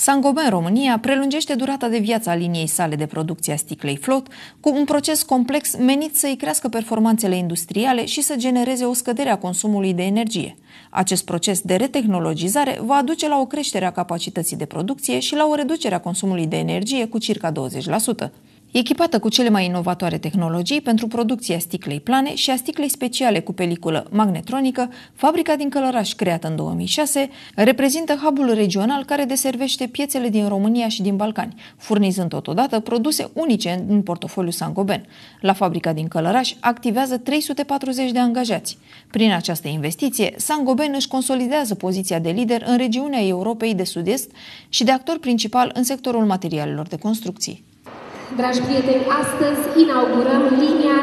Sangoben România prelungește durata de viață a liniei sale de producție a sticlei flot cu un proces complex menit să îi crească performanțele industriale și să genereze o scădere a consumului de energie. Acest proces de retehnologizare va aduce la o creștere a capacității de producție și la o reducere a consumului de energie cu circa 20%. Echipată cu cele mai inovatoare tehnologii pentru producția sticlei plane și a sticlei speciale cu peliculă magnetronică, fabrica din Călăraș, creată în 2006, reprezintă hubul regional care deservește piețele din România și din Balcani, furnizând totodată produse unice în portofoliul Sangoben. La fabrica din Călăraș activează 340 de angajați. Prin această investiție, Sangoben își consolidează poziția de lider în regiunea Europei de Sud-Est și de actor principal în sectorul materialelor de construcții. Dragi prieteni, astăzi inaugurăm linia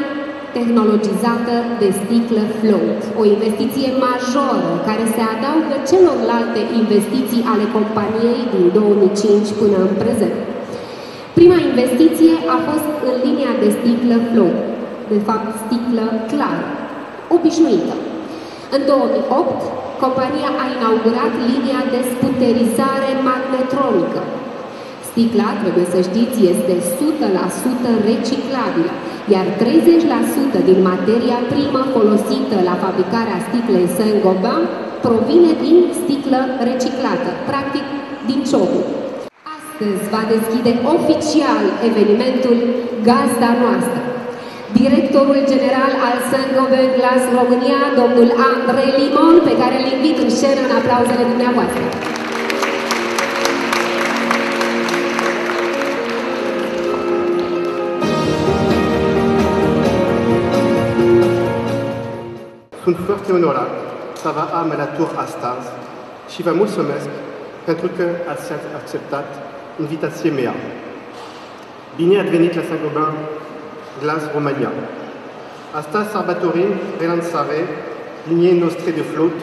tehnologizată de sticlă Float, o investiție majoră care se adaugă celorlalte investiții ale companiei din 2005 până în prezent. Prima investiție a fost în linia de sticlă Float, de fapt sticlă clară, obișnuită. În 2008, compania a inaugurat linia de sputerizare magnetronică, Sticla, trebuie să știți, este 100% reciclabilă, iar 30% din materia primă folosită la fabricarea sticlei Saint-Gobain provine din sticlă reciclată, practic din ciobul. Astăzi va deschide oficial evenimentul Gazda noastră. Directorul general al Saint-Gobain Glass România, domnul Andrei Limon, pe care îl invit în scenă în aplauzele dumneavoastră. Onorat să vă am la tur astăzi și vă mulțumesc pentru că ați acceptat invitația mea. Bine ați venit la Saint-Gobain Glass Romania. Astăzi sărbătorim relansare liniei noastre de flot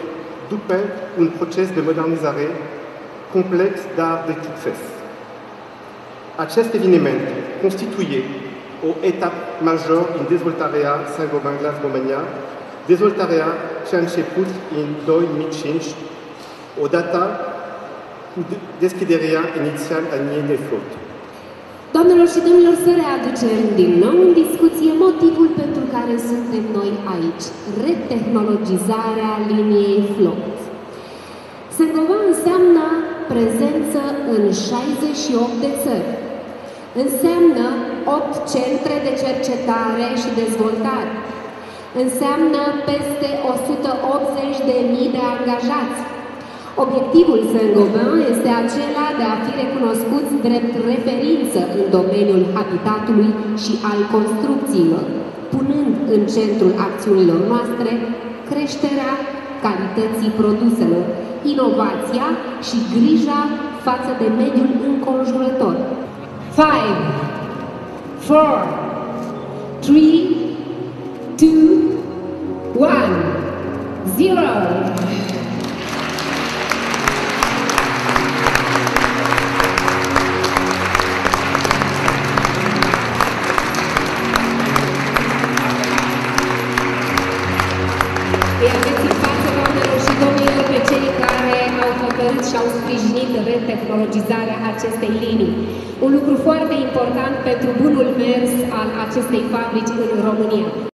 după un proces de modernizare complex, dar de succes. Acest eveniment constituie o etapă majoră în dezvoltarea Saint-Gobain Glass Romania Dezvoltarea ce a început în 2005, odată cu deschiderea inițială a liniei de flot. Doamnelor și domnilor, să readucem din nou în discuție motivul pentru care suntem noi aici, retehnologizarea liniei flot. Sengova înseamnă prezență în 68 de țări. Înseamnă 8 centre de cercetare și dezvoltare, înseamnă peste 180.000 de angajați. Obiectivul Saint-Gobain este acela de a fi recunoscuți drept referință în domeniul habitatului și al construcțiilor, punând în centrul acțiunilor noastre creșterea calității produselor, inovația și grija față de mediul înconjurător. 5, 4, 3, two, one, zero. hotărât și au sprijinit retehnologizarea acestei linii. Un lucru foarte important pentru bunul mers al acestei fabrici în România.